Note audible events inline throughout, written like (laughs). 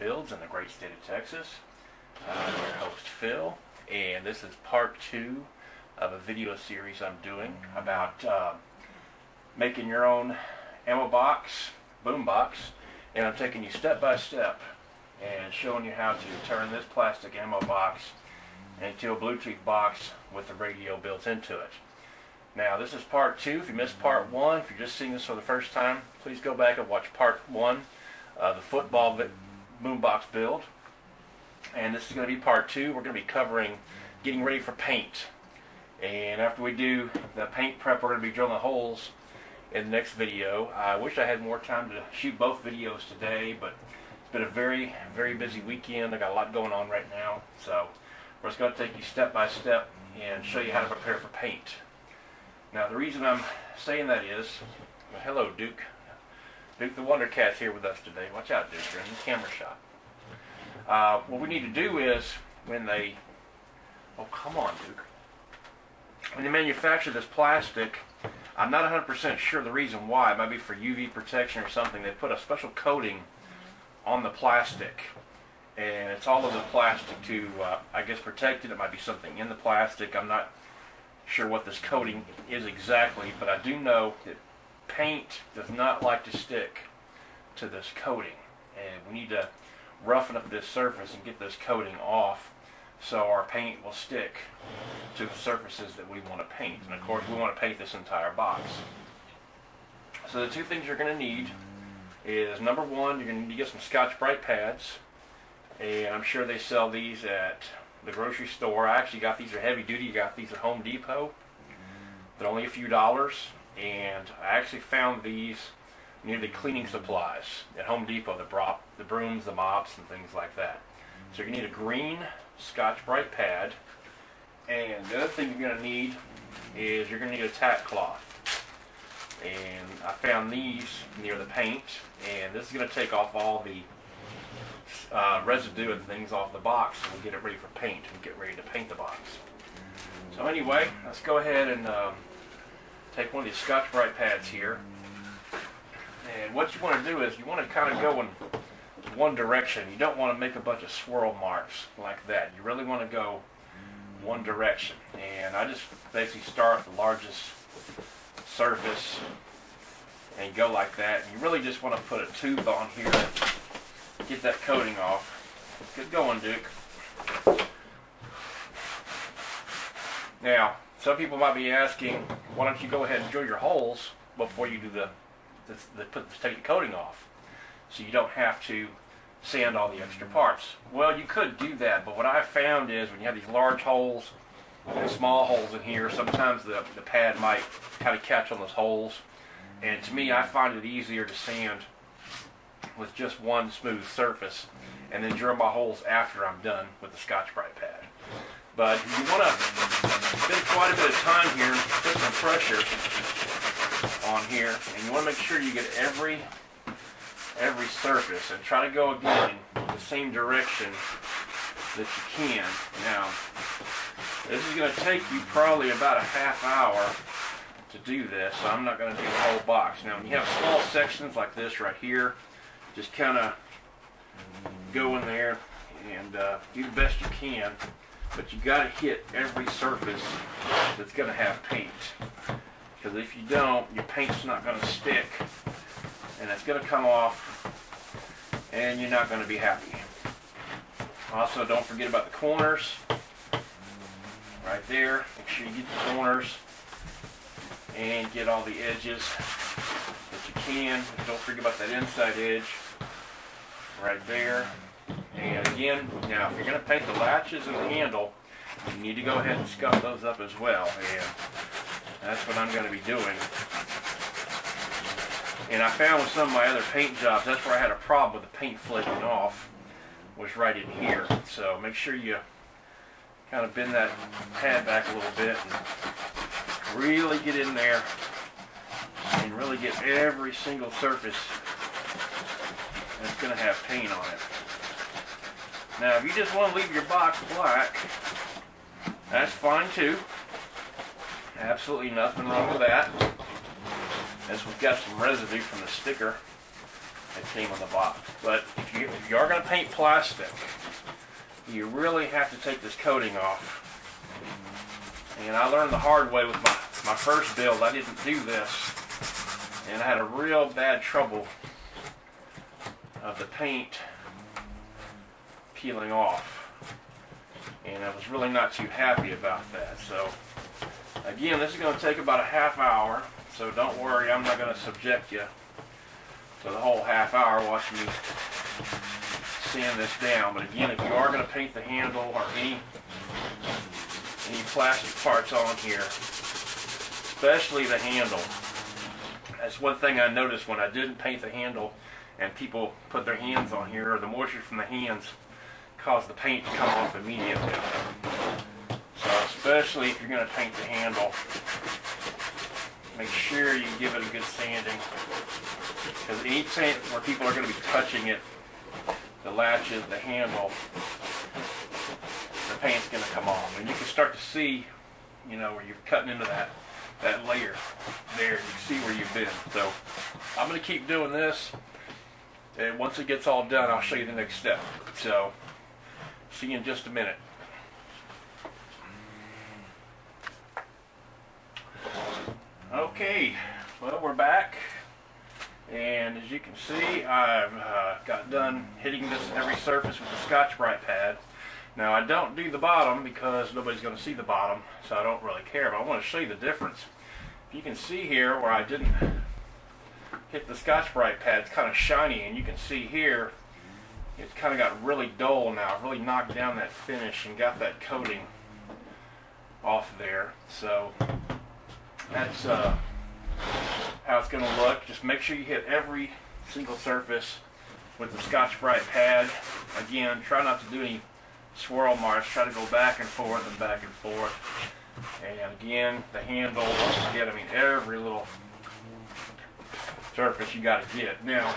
builds in the great state of Texas. I'm your host Phil, and this is part two of a video series I'm doing about uh, making your own ammo box, boom box, and I'm taking you step by step and showing you how to turn this plastic ammo box into a Bluetooth box with the radio built into it. Now this is part two. If you missed part one, if you're just seeing this for the first time, please go back and watch part one, uh, the football boombox build. And this is going to be part two. We're going to be covering getting ready for paint. And after we do the paint prep, we're going to be drilling the holes in the next video. I wish I had more time to shoot both videos today, but it's been a very, very busy weekend. I got a lot going on right now. So we're just going to take you step by step and show you how to prepare for paint. Now the reason I'm saying that is, well, hello Duke. Duke the Wonder Cat's here with us today. Watch out Duke, you're in the camera shot. Uh, what we need to do is, when they, oh come on Duke. When they manufacture this plastic, I'm not 100% sure the reason why. It might be for UV protection or something. They put a special coating on the plastic. And it's all of the plastic to, uh, I guess, protect it. It might be something in the plastic. I'm not sure what this coating is exactly, but I do know that paint does not like to stick to this coating. And we need to roughen up this surface and get this coating off so our paint will stick to the surfaces that we want to paint. And of course we want to paint this entire box. So the two things you're going to need is number one, you're going to need to get some Scotch-Brite pads. And I'm sure they sell these at the grocery store. I actually got these are heavy duty. I got these at Home Depot. They're only a few dollars. And I actually found these near the cleaning supplies at Home Depot. The, brought the brooms, the mops, and things like that. So you need a green Scotch-Brite pad. And the other thing you're going to need is you're going to need a tack cloth. And I found these near the paint. And this is going to take off all the uh, residue and things off the box and we'll get it ready for paint and get ready to paint the box. So anyway, let's go ahead and um, take one of these Scotch-Brite pads here. And what you want to do is you want to kind of go in one direction. You don't want to make a bunch of swirl marks like that. You really want to go one direction. And I just basically start the largest surface and go like that. And you really just want to put a tube on here get that coating off. Get going, Duke. Now, some people might be asking, why don't you go ahead and drill your holes before you do the, the, the put take the coating off, so you don't have to sand all the extra mm. parts. Well, you could do that, but what I found is when you have these large holes and small holes in here, sometimes the, the pad might kind of catch on those holes. And to me, I find it easier to sand with just one smooth surface and then drill my holes after I'm done with the Scotch-Brite pad. But you want to spend quite a bit of time here, put some pressure on here, and you want to make sure you get every every surface and try to go again in the same direction that you can. Now, this is going to take you probably about a half hour to do this, so I'm not going to do the whole box. Now, when you have small sections like this right here, just kind of go in there and uh, do the best you can. But you got to hit every surface that's going to have paint. Because if you don't, your paint's not going to stick. And it's going to come off and you're not going to be happy. Also, don't forget about the corners. Right there. Make sure you get the corners and get all the edges that you can. Don't forget about that inside edge right there. And again, now if you're going to paint the latches and the handle, you need to go ahead and scuff those up as well. And that's what I'm going to be doing. And I found with some of my other paint jobs, that's where I had a problem with the paint flaking off, was right in here. So make sure you kind of bend that pad back a little bit and really get in there and really get every single surface that's going to have paint on it. Now, if you just want to leave your box black, that's fine too. Absolutely nothing wrong with that. As we've got some residue from the sticker that came on the box. But if you, if you are going to paint plastic, you really have to take this coating off. And I learned the hard way with my, my first build. I didn't do this. And I had a real bad trouble of the paint peeling off. And I was really not too happy about that. So again, this is going to take about a half hour. So don't worry, I'm not going to subject you to the whole half hour watching me sand this down. But again, if you are going to paint the handle or any any plastic parts on here, especially the handle, that's one thing I noticed when I didn't paint the handle and people put their hands on here, or the moisture from the hands caused the paint to come off immediately. So especially if you're going to paint the handle, make sure you give it a good sanding. Because any paint where people are going to be touching it, the latches, the handle, the paint's going to come off. And you can start to see, you know, where you're cutting into that, that layer there. You can see where you've been. So I'm going to keep doing this. And once it gets all done, I'll show you the next step. So, see you in just a minute. Okay, well, we're back. And as you can see, I've uh, got done hitting this every surface with the Scotch-Brite pad. Now, I don't do the bottom because nobody's going to see the bottom, so I don't really care, but I want to show you the difference. If you can see here where I didn't hit the Scotch-Brite pad, it's kind of shiny, and you can see here, it's kind of got really dull now. I've really knocked down that finish and got that coating off there. So that's uh, how it's going to look. Just make sure you hit every single surface with the Scotch-Brite pad. Again, try not to do any swirl marks. Try to go back and forth and back and forth. And again, the handle, once again, I mean, every little surface you got to get. Now,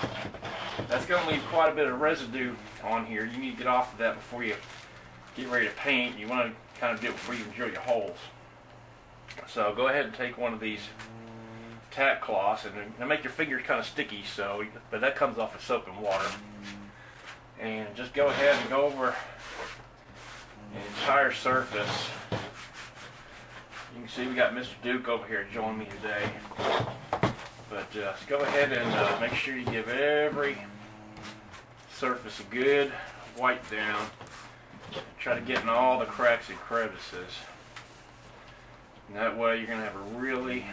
that's going to leave quite a bit of residue on here. You need to get off of that before you get ready to paint. You want to kind of do it before you drill your holes. So go ahead and take one of these tack cloths and make your fingers kind of sticky. So, but that comes off of soap and water. And just go ahead and go over the entire surface. You can see we got Mr. Duke over here joining me today. But just go ahead and uh, make sure you give every surface a good wipe down. Try to get in all the cracks and crevices. And that way you're going to have a really,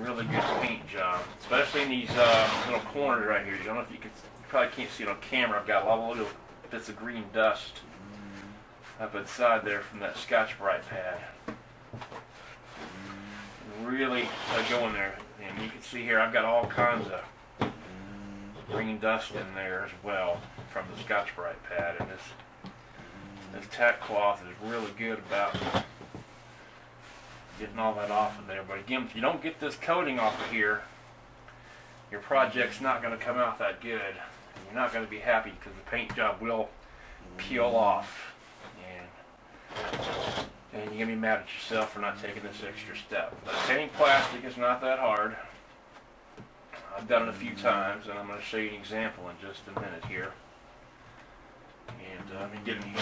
really good paint job. Especially in these uh, little corners right here. You don't know if you can, you probably can't see it on camera. I've got a lot of little bits of green dust up inside there from that Scotch-Brite pad. Really uh, go in there. And you can see here I've got all kinds of green dust in there as well from the Scotch-Brite pad. And this, this tack cloth is really good about getting all that off of there. But again, if you don't get this coating off of here, your project's not going to come out that good. And you're not going to be happy because the paint job will peel off. And, and you're going to be mad at yourself for not taking this extra step. But painting plastic is not that hard. I've done it a few times, and I'm going to show you an example in just a minute here. And uh, I mean, getting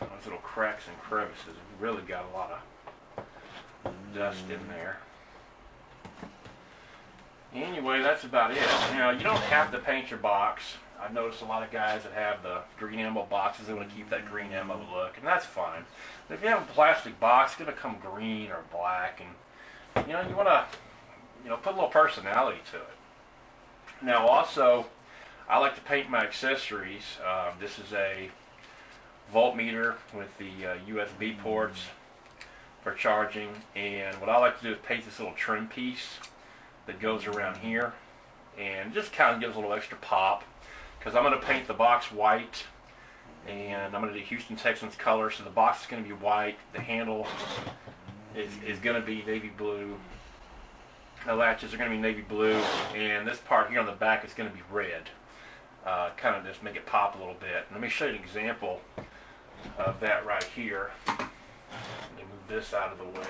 those little cracks and crevices, we really got a lot of dust in there. Anyway, that's about it. Now, you don't have to paint your box. I've noticed a lot of guys that have the green enamel boxes, they want to keep that green enamel look, and that's fine. But if you have a plastic box, it's going to come green or black, and, you know, you want to, you know, put a little personality to it. Now, also, I like to paint my accessories. Uh, this is a voltmeter with the uh, USB ports for charging. And what I like to do is paint this little trim piece that goes around here and just kind of gives a little extra pop. Because I'm going to paint the box white and I'm going to do Houston Texans color. So the box is going to be white. The handle is, is going to be navy blue the latches are going to be navy blue and this part here on the back is going to be red. Uh, kind of just make it pop a little bit. Let me show you an example of that right here. Let me move this out of the way.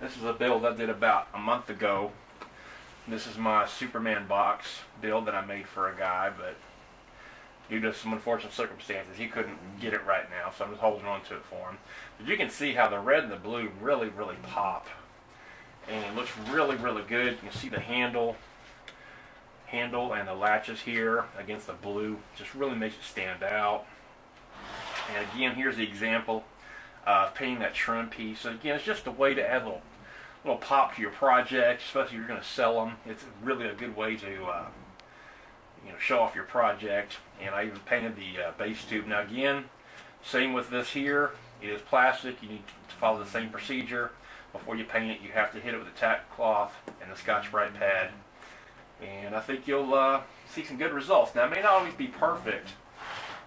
This is a build I did about a month ago. This is my Superman box build that I made for a guy, but due to some unfortunate circumstances, he couldn't get it right now, so I'm just holding on to it for him. But you can see how the red and the blue really, really pop. And it looks really, really good. You can see the handle handle and the latches here against the blue. Just really makes it stand out. And again, here's the example of painting that trim piece. So again, it's just a way to add a little, little pop to your project, especially if you're going to sell them. It's really a good way to uh, you know show off your project. And I even painted the uh, bass tube. Now again, same with this here. It is plastic. You need to follow the same procedure. Before you paint it, you have to hit it with a tack cloth and the Scotch-Brite pad. And I think you'll uh, see some good results. Now, it may not always be perfect.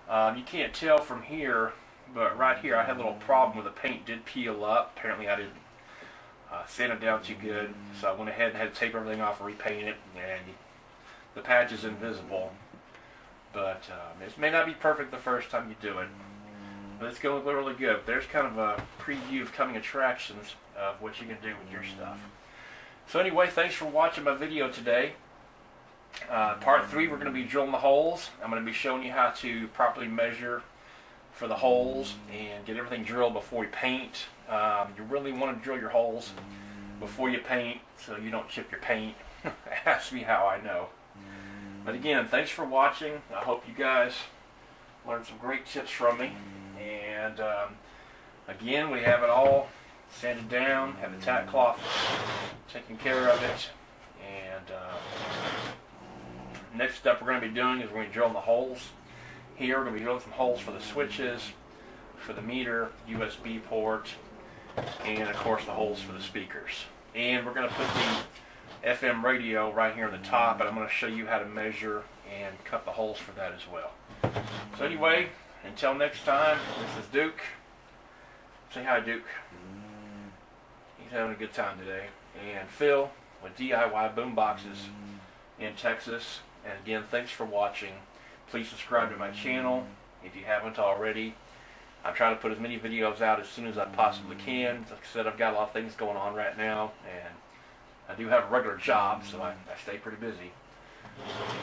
Um, you can't tell from here, but right here I had a little problem where the paint did peel up. Apparently I didn't uh, sand it down too good, so I went ahead and had to take everything off and repaint it, and the patch is invisible. But um, it may not be perfect the first time you do it, but it's going to look really good. There's kind of a preview of coming attractions of what you can do with your stuff. So anyway, thanks for watching my video today. Uh, part three, we're going to be drilling the holes. I'm going to be showing you how to properly measure for the holes and get everything drilled before we paint. Um, you really want to drill your holes before you paint so you don't chip your paint. (laughs) Ask me how I know. But again, thanks for watching. I hope you guys learned some great tips from me. And um, again, we have it all sanded down, have the tack cloth taking care of it. And uh, next step we're going to be doing is we're going to drill the holes. Here we're going to be drilling some holes for the switches, for the meter, USB port, and of course the holes for the speakers. And we're going to put the FM radio right here on the top, and I'm going to show you how to measure and cut the holes for that as well. So anyway, until next time, this is Duke. Say hi, Duke. He's having a good time today. And Phil with DIY Boomboxes in Texas. And again, thanks for watching. Please subscribe to my channel if you haven't already. I'm trying to put as many videos out as soon as I possibly can. Like I said, I've got a lot of things going on right now, and I do have a regular job, so I, I stay pretty busy.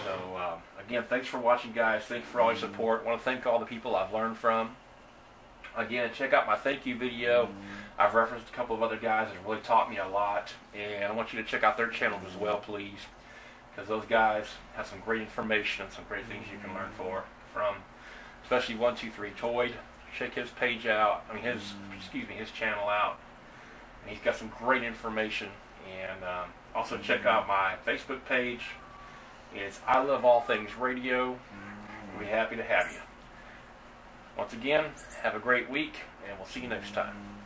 So, um, again, thanks for watching, guys. Thanks for all your support. I want to thank all the people I've learned from. Again, check out my thank you video. I've referenced a couple of other guys that really taught me a lot, and I want you to check out their channels as well, please because those guys have some great information and some great things you can learn for from, especially one two three Toid. Check his page out. I mean his excuse me his channel out. And he's got some great information. And um, also check out my Facebook page. It's I Love All Things Radio. We'll be happy to have you. Once again, have a great week, and we'll see you next time.